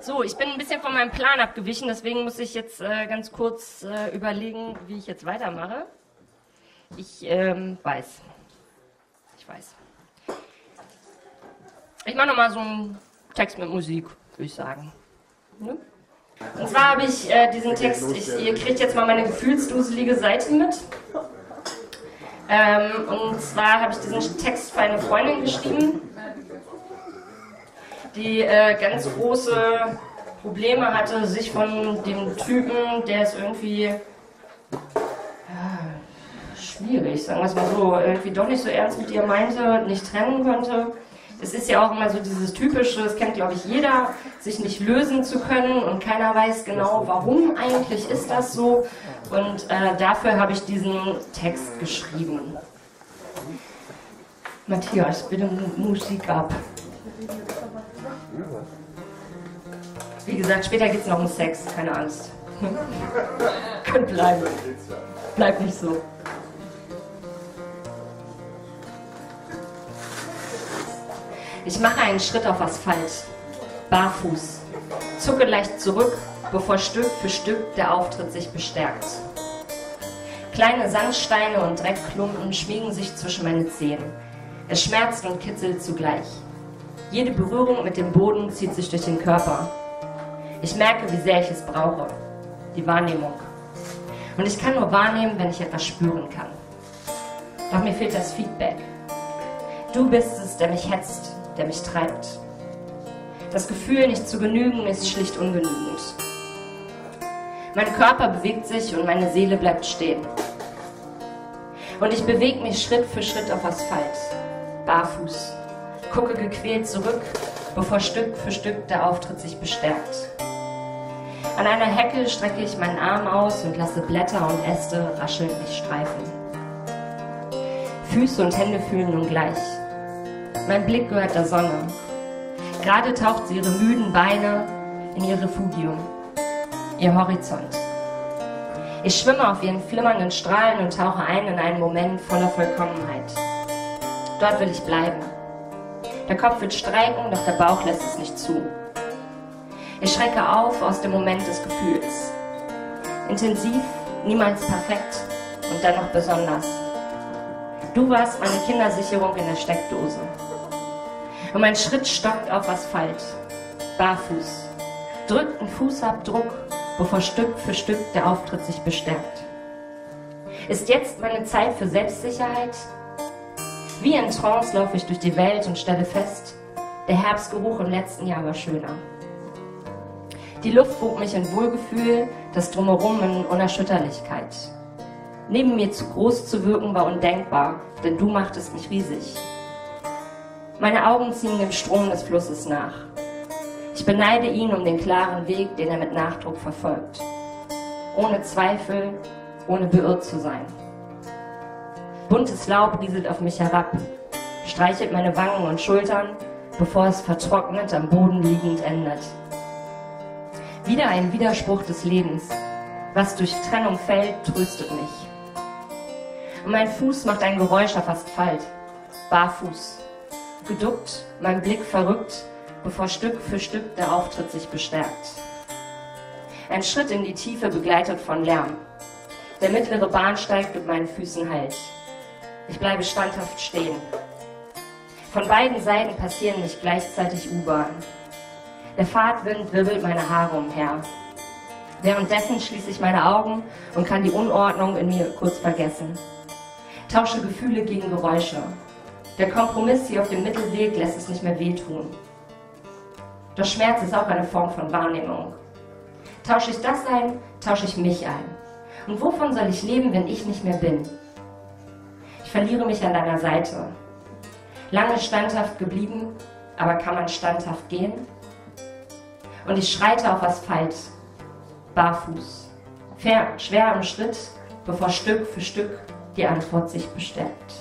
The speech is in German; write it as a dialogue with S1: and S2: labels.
S1: So, ich bin ein bisschen von meinem Plan abgewichen, deswegen muss ich jetzt äh, ganz kurz äh, überlegen, wie ich jetzt weitermache. Ich ähm, weiß. Ich weiß. Ich mache nochmal so einen Text mit Musik, würde ich sagen. Ne? Und zwar habe ich äh, diesen Text, ich, ihr kriegt jetzt mal meine gefühlsduselige Seite mit. Ähm, und zwar habe ich diesen Text für eine Freundin geschrieben, die äh, ganz große Probleme hatte, sich von dem Typen, der es irgendwie ja, schwierig, sagen wir es mal so, irgendwie doch nicht so ernst mit ihr meinte, nicht trennen konnte. Es ist ja auch immer so dieses typische, das kennt glaube ich jeder, sich nicht lösen zu können und keiner weiß genau, warum eigentlich ist das so. Und äh, dafür habe ich diesen Text geschrieben. Matthias, bitte Musik ab. Wie gesagt, später geht es noch um Sex, keine Angst. Könnt bleiben. Bleibt nicht so. Ich mache einen Schritt auf Asphalt, barfuß, zucke leicht zurück, bevor Stück für Stück der Auftritt sich bestärkt. Kleine Sandsteine und Dreckklumpen schmiegen sich zwischen meine Zehen. Es schmerzt und kitzelt zugleich. Jede Berührung mit dem Boden zieht sich durch den Körper. Ich merke, wie sehr ich es brauche. Die Wahrnehmung. Und ich kann nur wahrnehmen, wenn ich etwas spüren kann. Doch mir fehlt das Feedback. Du bist es, der mich hetzt, der mich treibt. Das Gefühl, nicht zu genügen, ist schlicht ungenügend. Mein Körper bewegt sich und meine Seele bleibt stehen. Und ich bewege mich Schritt für Schritt auf Asphalt, barfuß, gucke gequält zurück, bevor Stück für Stück der Auftritt sich bestärkt. An einer Hecke strecke ich meinen Arm aus und lasse Blätter und Äste raschelnd mich streifen. Füße und Hände fühlen nun gleich. Mein Blick gehört der Sonne. Gerade taucht sie ihre müden Beine in ihr Refugium, ihr Horizont. Ich schwimme auf ihren flimmernden Strahlen und tauche ein in einen Moment voller Vollkommenheit. Dort will ich bleiben. Der Kopf wird streiken, doch der Bauch lässt es nicht zu. Ich schrecke auf aus dem Moment des Gefühls. Intensiv, niemals perfekt und dennoch besonders. Du warst meine Kindersicherung in der Steckdose. Und mein Schritt stockt auf Asphalt, barfuß, drückt einen Fußabdruck, bevor Stück für Stück der Auftritt sich bestärkt. Ist jetzt meine Zeit für Selbstsicherheit? Wie in Trance laufe ich durch die Welt und stelle fest, der Herbstgeruch im letzten Jahr war schöner. Die Luft wog mich in Wohlgefühl, das Drumherum in Unerschütterlichkeit. Neben mir zu groß zu wirken war undenkbar, denn du machtest mich riesig. Meine Augen ziehen dem Strom des Flusses nach. Ich beneide ihn um den klaren Weg, den er mit Nachdruck verfolgt. Ohne Zweifel, ohne beirrt zu sein. Buntes Laub rieselt auf mich herab, streichelt meine Wangen und Schultern, bevor es vertrocknet am Boden liegend endet. Wieder ein Widerspruch des Lebens. Was durch Trennung fällt, tröstet mich. Und mein Fuß macht ein Geräusch auf Asphalt. Barfuß. Geduckt, mein Blick verrückt, bevor Stück für Stück der Auftritt sich bestärkt. Ein Schritt in die Tiefe begleitet von Lärm. Der mittlere Bahnsteig gibt meinen Füßen Halt. Ich bleibe standhaft stehen. Von beiden Seiten passieren nicht gleichzeitig U-Bahnen. Der Fahrtwind wirbelt meine Haare umher. Währenddessen schließe ich meine Augen und kann die Unordnung in mir kurz vergessen. Tausche Gefühle gegen Geräusche. Der Kompromiss hier auf dem Mittelweg lässt es nicht mehr wehtun. Doch Schmerz ist auch eine Form von Wahrnehmung. Tausche ich das ein, tausche ich mich ein. Und wovon soll ich leben, wenn ich nicht mehr bin? Ich verliere mich an deiner Seite. Lange standhaft geblieben, aber kann man standhaft gehen? Und ich schreite auf Asphalt, barfuß, schwer im Schritt, bevor Stück für Stück die Antwort sich bestärkt.